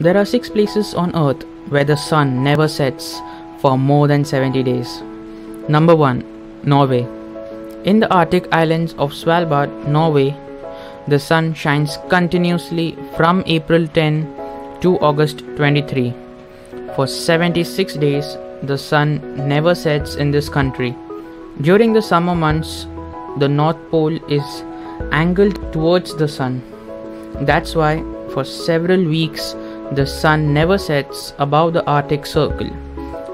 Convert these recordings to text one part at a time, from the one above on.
There are six places on earth where the sun never sets for more than 70 days. Number 1. Norway. In the Arctic islands of Svalbard, Norway, the sun shines continuously from April 10 to August 23. For 76 days, the sun never sets in this country. During the summer months, the North Pole is angled towards the sun. That's why, for several weeks, the sun never sets above the Arctic Circle.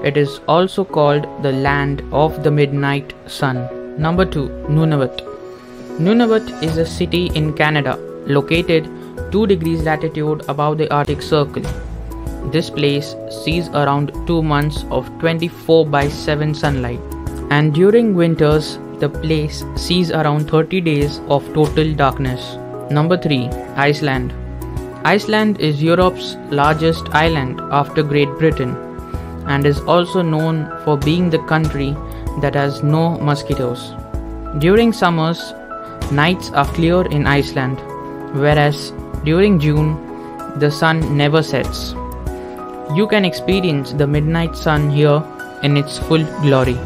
It is also called the land of the midnight sun. Number 2. Nunavut. Nunavut is a city in Canada located 2 degrees latitude above the Arctic Circle. This place sees around 2 months of 24 by 7 sunlight. And during winters, the place sees around 30 days of total darkness. Number 3. Iceland. Iceland is Europe's largest island after Great Britain and is also known for being the country that has no mosquitoes. During summers, nights are clear in Iceland, whereas during June, the sun never sets. You can experience the midnight sun here in its full glory.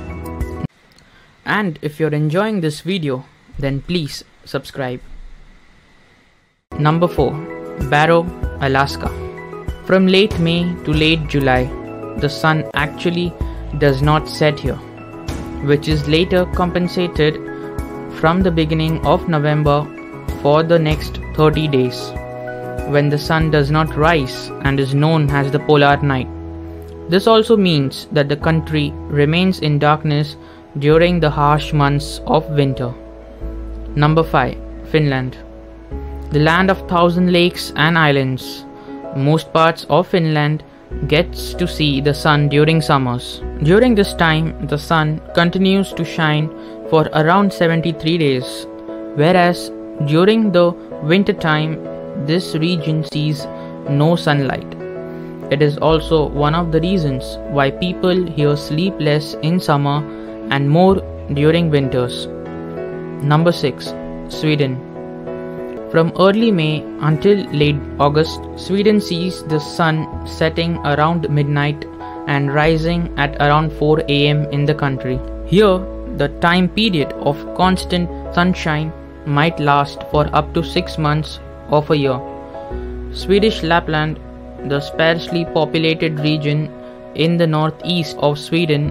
And if you're enjoying this video, then please subscribe. Number 4 Barrow, Alaska. From late May to late July, the sun actually does not set here, which is later compensated from the beginning of November for the next 30 days, when the sun does not rise and is known as the polar night. This also means that the country remains in darkness during the harsh months of winter. Number 5 Finland the land of thousand lakes and islands. Most parts of Finland gets to see the sun during summers. During this time, the sun continues to shine for around 73 days, whereas during the winter time, this region sees no sunlight. It is also one of the reasons why people here sleep less in summer and more during winters. Number 6. Sweden from early May until late August, Sweden sees the sun setting around midnight and rising at around 4 am in the country. Here, the time period of constant sunshine might last for up to 6 months of a year. Swedish Lapland, the sparsely populated region in the northeast of Sweden,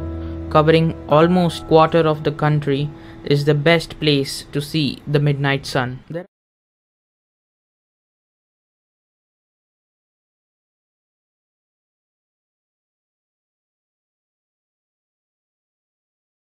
covering almost quarter of the country, is the best place to see the midnight sun.